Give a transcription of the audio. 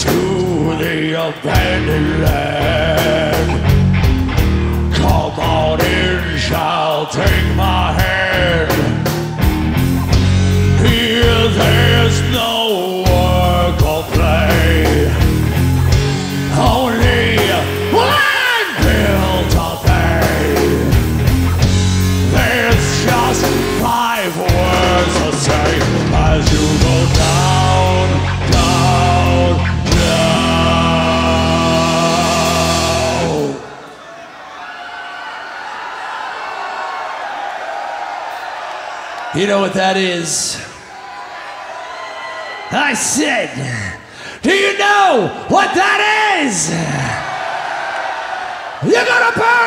to the abandoned land. Come on in, shall take my You know what that is? I said, do you know what that is? You're gonna burn!